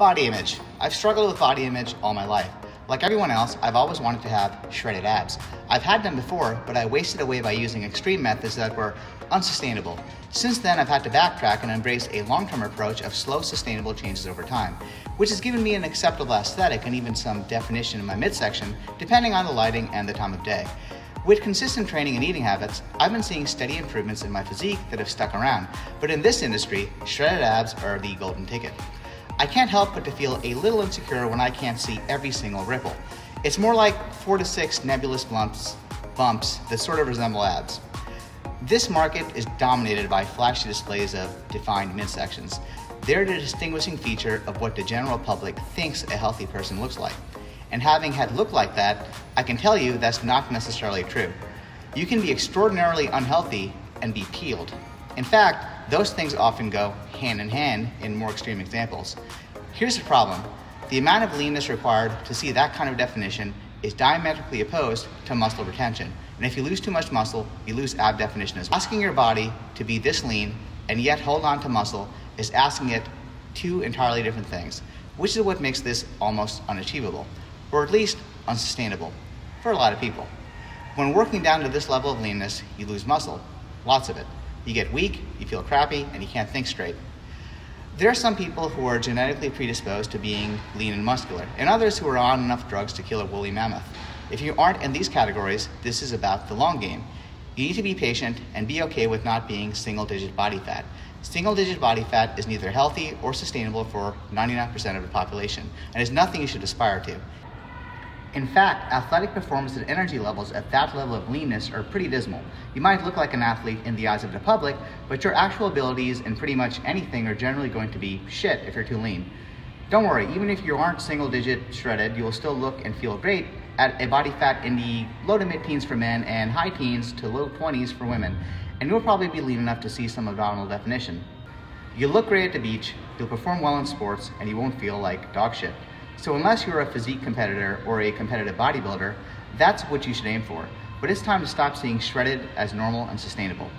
Body image. I've struggled with body image all my life. Like everyone else, I've always wanted to have shredded abs. I've had them before, but I wasted away by using extreme methods that were unsustainable. Since then, I've had to backtrack and embrace a long term approach of slow, sustainable changes over time, which has given me an acceptable aesthetic and even some definition in my midsection, depending on the lighting and the time of day. With consistent training and eating habits, I've been seeing steady improvements in my physique that have stuck around. But in this industry, shredded abs are the golden ticket. I can't help but to feel a little insecure when I can't see every single ripple. It's more like four to six nebulous bumps, bumps that sort of resemble abs. This market is dominated by flashy displays of defined midsections. They're the distinguishing feature of what the general public thinks a healthy person looks like. And having had looked like that, I can tell you that's not necessarily true. You can be extraordinarily unhealthy and be peeled. In fact, those things often go hand in hand in more extreme examples. Here's the problem the amount of leanness required to see that kind of definition is diametrically opposed to muscle retention. And if you lose too much muscle, you lose ab definition as well. Asking your body to be this lean and yet hold on to muscle is asking it two entirely different things, which is what makes this almost unachievable or at least unsustainable for a lot of people. When working down to this level of leanness, you lose muscle, lots of it. You get weak, you feel crappy, and you can't think straight. There are some people who are genetically predisposed to being lean and muscular, and others who are on enough drugs to kill a woolly mammoth. If you aren't in these categories, this is about the long game. You need to be patient and be okay with not being single digit body fat. Single digit body fat is neither healthy or sustainable for 99% of the population, and is nothing you should aspire to. In fact, athletic performance and energy levels at that level of leanness are pretty dismal. You might look like an athlete in the eyes of the public, but your actual abilities in pretty much anything are generally going to be shit if you're too lean. Don't worry, even if you aren't single digit shredded, you will still look and feel great at a body fat in the low to mid teens for men and high teens to low 20s for women. And you'll probably be lean enough to see some abdominal definition. You look great at the beach, you'll perform well in sports, and you won't feel like dog shit. So unless you're a physique competitor or a competitive bodybuilder, that's what you should aim for. But it's time to stop seeing shredded as normal and sustainable.